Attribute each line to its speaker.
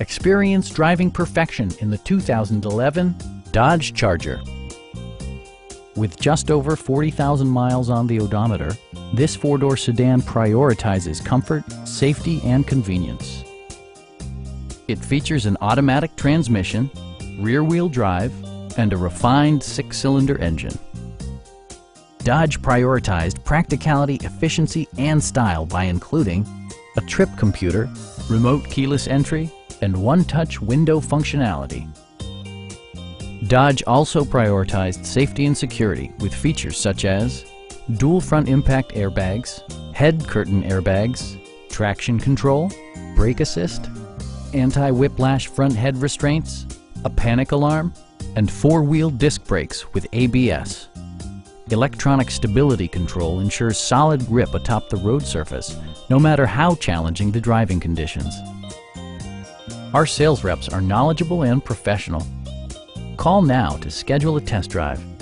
Speaker 1: Experience driving perfection in the 2011 Dodge Charger. With just over 40,000 miles on the odometer, this four-door sedan prioritizes comfort, safety, and convenience. It features an automatic transmission, rear-wheel drive, and a refined six-cylinder engine. Dodge prioritized practicality, efficiency, and style by including a trip computer, remote keyless entry, and one-touch window functionality. Dodge also prioritized safety and security with features such as dual front impact airbags, head curtain airbags, traction control, brake assist, anti-whiplash front head restraints, a panic alarm, and four-wheel disc brakes with ABS. Electronic stability control ensures solid grip atop the road surface, no matter how challenging the driving conditions. Our sales reps are knowledgeable and professional. Call now to schedule a test drive.